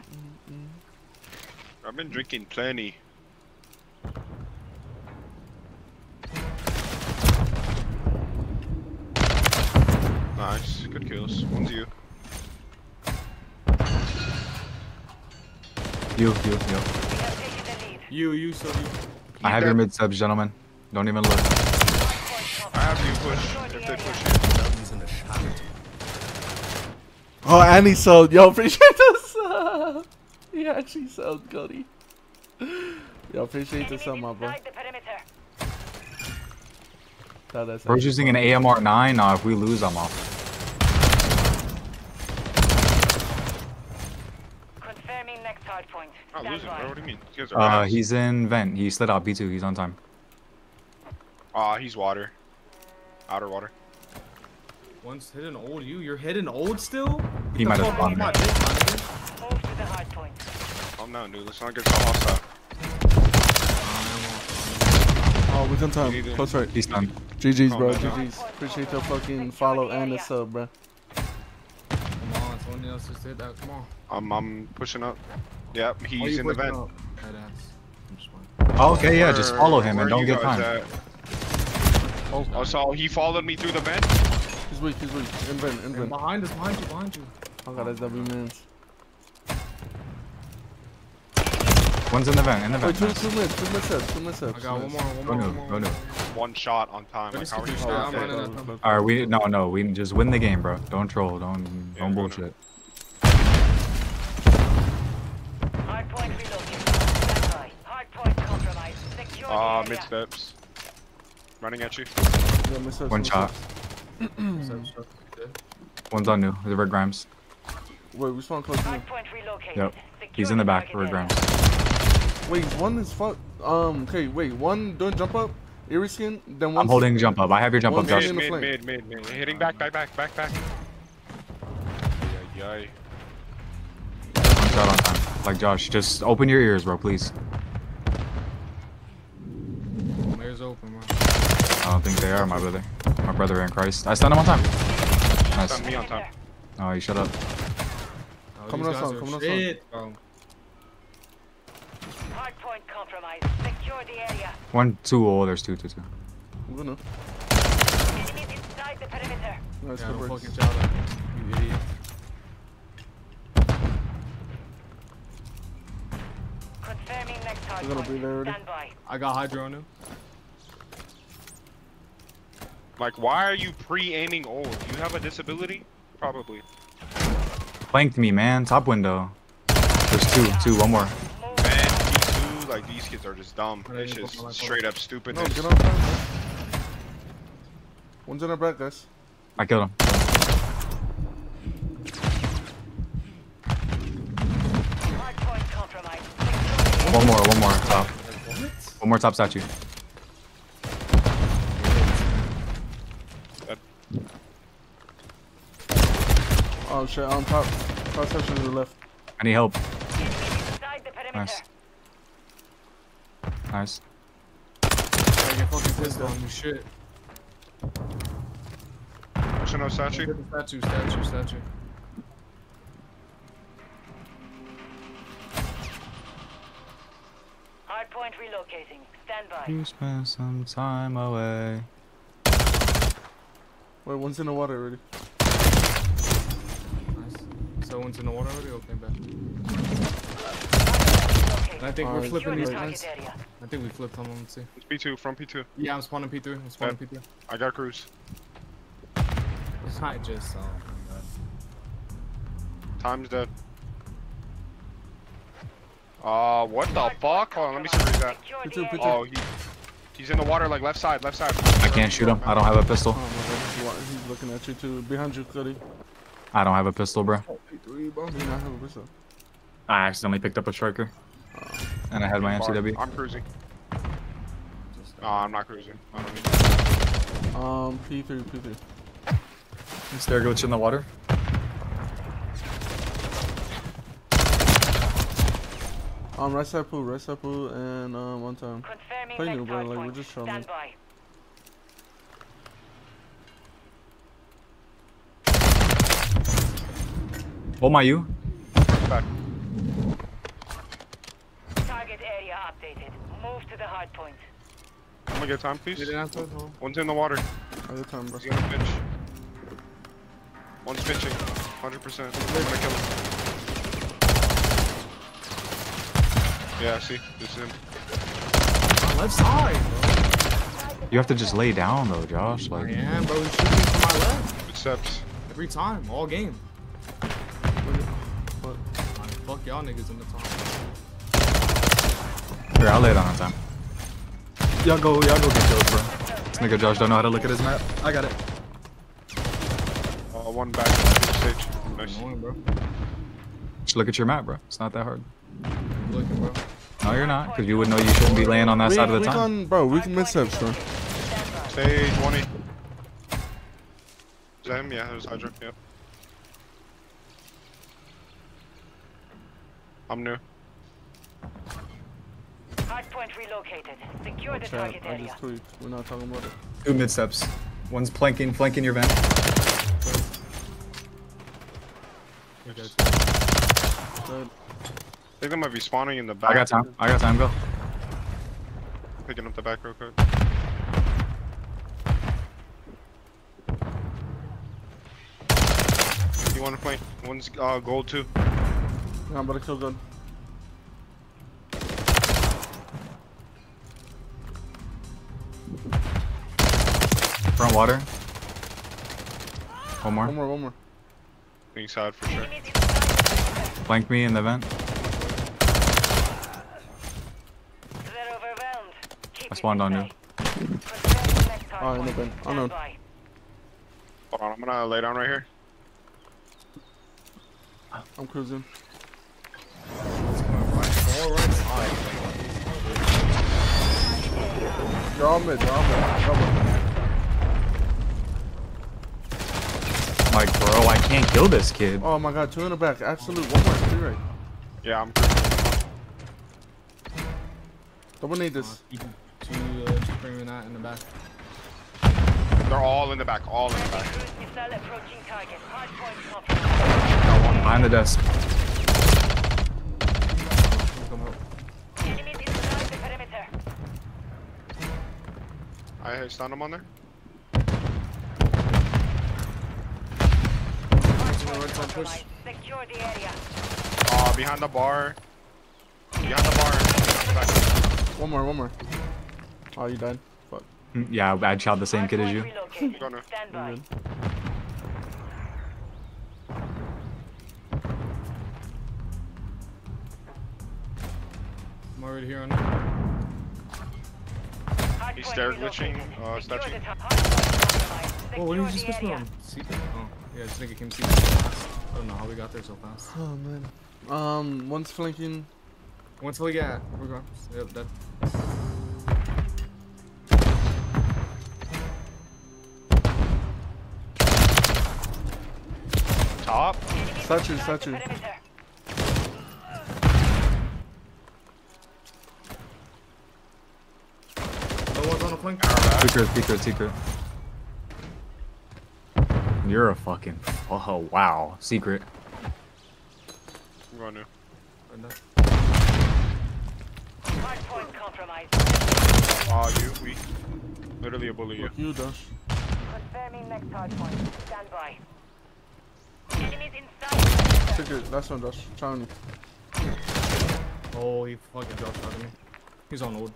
Mm-hmm. I've been drinking plenty. Nice, good kills. One's you. You, you, you. We have taken the lead. You, you, so you. I have your mid subs, gentlemen. Don't even look. I have you push if they push you. He's in shot. Oh, and he sold. Yo, appreciate the sub. He actually sold Cody. Yo, appreciate the sub, Enemies my bro. inside the perimeter. God, that's Bro's actually using an. AMR 9. now. if we lose, I'm off. Confirming next hard point. I'm not losing, bro. What do you mean? These guys are Uh, ass. he's in vent. He slid out B2. He's on time. Ah, he's water. Outer water. Once hitting old you, you're hitting old still? He might have Fuck spawned point. Calm down, dude. Let's not get so hostile. Oh, we can You time. need to- Close right. He's done. GG's, bro. Calm down. GG's. Appreciate the fucking follow and the sub, bro. Come on, someone else just did that. Come on. I'm, I'm pushing up. Yep, he's in the pushing vent. up? Head ass. I'm just playing. Oh, okay, yeah, just follow him where and don't get guys time. at? Oh. oh, so he followed me through the vent? He's weak. He's weak. Invent. And Invent. behind us, behind you, behind you. Oh, I got his W mans. One's in the vent, in the Wait, vent. two, nice. two minutes. Two minutes. Two minutes. I got one more, one Go more, new, one more. go new. One shot on time. Like, how are you this doing shot. I'm that? running out of Alright, we no no we just win the game, bro. Don't troll, don't Yeah, don't bullshit. Hard point relocated. Stand. Hard point compromised. Secure Ah, area. mid steps. Running at you. Yeah, miss us, One miss shot. us. So, so, good. One's on new. The red grimes. Wait, we spawn close to me. Hard point relocated. Yep. He's in the back, target red area. grimes. Wait, one is fuck. Um, okay, wait. One doing jump up, eerie skin. Then one. I'm holding jump up. I have your jump One up, Josh. Mid, mid, mid, mid, mid. Hitting back, back, back, back, back. Yay, yay. One shot on time. Like Josh, just open your ears, bro, please. Layers open, man. I don't think they are, my brother. My brother in Christ. I stunned him on time. Nice. Stun me on time. Oh, you shut up. Oh, Coming these us on, are coming us on. shit, bro. Hard point compromised. Secure the area. One, two, oh, there's two, two, two. I'm gonna. Enemies inside the perimeter. Nice Yeah, good don't breaks. fucking shout out. You idiot. Confirming next hard We're gonna be there already. Stand by. I got Hydro on him. Like, why are you pre-aiming old? Do you have a disability? Probably. Flanked me, man. Top window. There's two, two, one more. Like, these kids are just dumb. Right, It's just straight up No, stupidness. get on time, bro. One's in our back, guys. I killed him. Hard point compromised. Secure the One more, one more top. What? One more top statue. Oh shit, on top. Top section to the left. I need help. Enemies inside the perimeter. Nice. Nice. I get fucking pissed on you, shit. Pushing up statue. Statue, statue, statue. Hard point relocating. Stand by. You spent some time away. Wait, one's in the water already. Nice. So one's in the water already? Okay, back. Relocating. And I think we're flipping these guys. I think we flipped on them. Let's see. It's P2, from P2. Yeah, I'm spawning P3. I'm spawning P3. I got cruise. I just saw. Time's dead. Uh, what the fuck? Hold on, let me see where he's at. Secure Put the two, put area. Oh, he, he's in the water, like left side, left side. I can't shoot him. I don't have a pistol. Oh he's, looking at you too. Behind you, Cuddy. I don't have a pistol, bro. P3, bro. Do not have a pistol. I accidentally picked up a striker. And I had my Far. MCW. I'm cruising. No, I'm not cruising. I don't need Um, P3, P3. Is there a glitch in the water? Um, right side pool, right side pool, and um, one time. Confirming Play next new, bro, like, we're just chilling. Stand by. Oh my you? back. to the hard point. I'm gonna get time, please. You didn't have to? No. One's in the water. I got time, bro. He's gonna pitch. One's pitching. 100%. I'm gonna kill him. Yeah, I see. This is him. My left side, bro. You have to just lay down though, Josh. I Like, am, bro. He's shooting from my left. Good steps. Every time, all game. What? I fuck y'all niggas in the top. here, I'll lay down on time. Y'all go, y'all go get kills, bro. This nigga Josh don't know how to look at his map. I got it. Uh, one back stage. Nice. Annoying, bro. Just look at your map, bro. It's not that hard. Looking, bro. No, you're not, because you would know you shouldn't be laying on that We, side of we the time. can, bro, we can missteps, bro. Stand by. Stage 20. Is that him? Yeah, it was Hydra. Yep. I'm new. Hard point relocated. Secure the target I area. just tweet. We're not talking about it. Two mid steps. One's planking, flanking your vent. You guys. Dead. I think they might be spawning in the back. I got time. I got time. Go. Picking up the back real quick. You want to play? One's uh, gold too. Yeah, I'm about to kill good. Front water. One more. One more, one more. Being side for sure. Enemies inside the perimeter. Flank me in the vent. They're overwhelmed. Keep I it spawned on you. inside. Confirm the next hard Oh, in the point. bin. Oh, Stand Unknown. by. Hold on, I'm gonna lay down right here. I'm cruising. All right side. They're all mid, they're all mid. They're all mid. Like, bro, I can't kill this kid. Oh my god, two in the back. Absolute. One more. Three right. Yeah, I'm. Double need this. Two, two, uh, two bringing that in the back. They're all in the back. All in the back. cruise missile approaching target. Hard point compromised. Got one behind the desk. Come up. Enemies inside the perimeter. I stunned him on there. Hard Push, point side, push. compromised. Secure the area. Uh, behind the bar. Behind the bar. Back. One more, one more. Oh, you died. Fuck. Mm, Yeah, I shot the same kid as you. relocated. Gonna- Stand by. I'm already here on He's point stair relocated. glitching, uh, statue. the top- hard point compromised. Oh, what did you just the push me on? Secret? Yeah, this nigga came secret so fast. I don't know how we got there so fast. Oh man. Um, one's flanking. Once we get, we're going. Yep, that. Top. Enemies Statue, inside the statue. No one's on the flank. Secret, secret, secret. You're a fucking. Oh, wow. Secret. I'm going to. And that- Hard point compromised. Ah, you weak. Literally a bully. You. Fuck you, Dash. Confirming next hard point. Stand by. Enemies inside. Secret. Last one, Dash. Chowny. Oh, he fucking dropped shot at me. He's on old.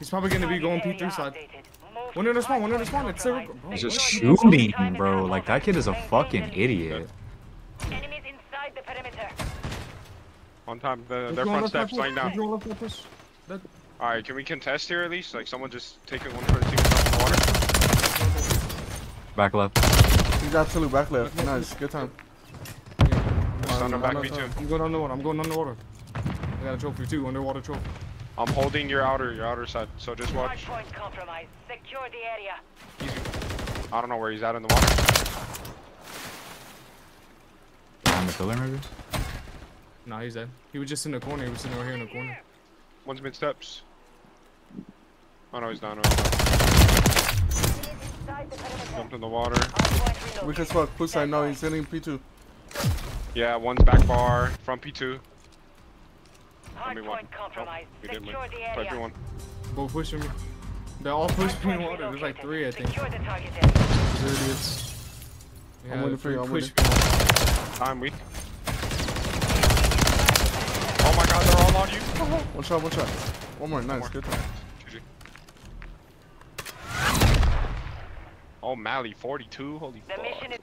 He's probably gonna be going P3 side. updated. Move One to in the spawn, one in the spawn. It's a. compromised. Bro, He's just Secure the shooting, bro. Like, that kid is a fucking idiot. Enemies inside the perimeter. On time. The, their front steps left, laying down. He's going left, left, push. That- Alright, can we contest here at least? Like someone just take it one for the team the water? Back left. He's absolute back left. Nice. Good time. Stun him Um, back I'm me too. I'm going underwater. I'm going underwater. I got a trophy too. Underwater trophy. I'm holding your outer, your outer side. So just watch. point compromised. Secure the area. He's, I don't know where he's at in the water. On the pillar, maybe? Nah, he's dead. He was just in the corner. He was sitting right here in the corner. One's mid steps. Oh no, he's down. No, he's down. Enemies inside the perimeter. Jumped in the water. Hard point. We can fuck. Push side. Stand No, he's hitting P2. Yeah, one's back bar, front P2. Hard And we. Hardpoint compromised. we didn't win. Secure the So area. everyone. Both pushing me. They all pushed me in water. There's like three, I think. Secure the target area. There it is. Yeah, waiting for you, three I'm pushed waiting. me. I'm weak. Oh my god, they're all on you. One shot, one shot. One more, nice, more. good. GG. Oh, Mally, 42. Holy The fuck. mission is